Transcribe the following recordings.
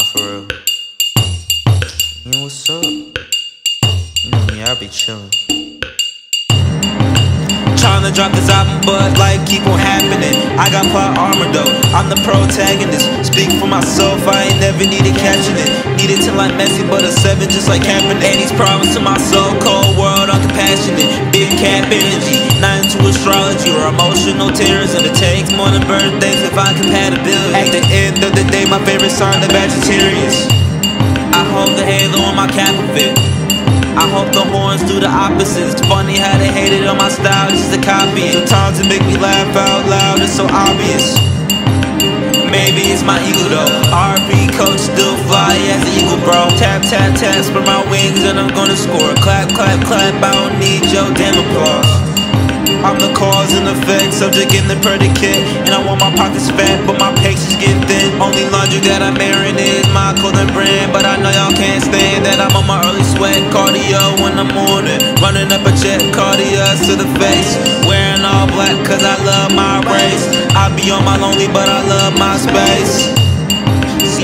for real. You know what's up? You know me, I be chillin'. Tryna drop this album, but life keep on happening. I got plot armor though, I'm the protagonist. Speak for myself, I ain't never needed catching it. Needed to like Messi, but a seven just like Kaepernick. And these problems to my soul, cold world, cap energy, not into astrology or emotional terrorism. It takes more than birthdays to find compatibility. At the end of the day, my favorite song, the bagittarius. I hold the halo on my cap of it. I hope the horns do the opposite. It's funny how they hated on my style, just to copy it. Sometimes it make me laugh out loud, it's so obvious. Maybe it's my ego though. RP coach still bro. Tap, tap, tap, spread my wings and I'm gonna score. Clap, clap, clap, I don't need your damn applause. I'm the cause and effect, subject in the predicate. And I want my pockets fat, but my patience get thin. Only laundry that I'm airing is my clothing brand. But I know y'all can't stand that I'm on my early sweat. Cardio the morning, running up a jet, Cartiers to the face. Wearing all black, cause I love my race. I be on my lonely, but I love my space.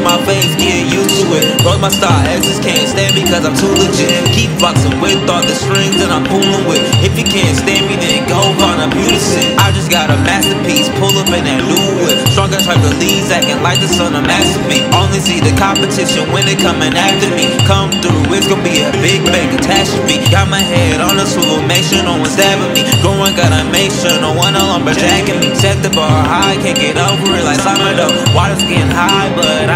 My face, get used to it. Roll my star, exes can't stand me cause I'm too legit. Keep boxing with all the strings that I'm pulling with. If you can't stand me, then go find a beauty I just got a masterpiece, pull up in that new whip. Strong as Hercules, acting like the son of Master P. Only see the competition when they coming after me. Come through, it's gonna be a big bang catastrophe. Got my head on a swivel, make sure no one's stabbing me. Going, gotta make sure no one lumberjacking me. Set the bar high, can't get over it like summer though. Water's getting high, but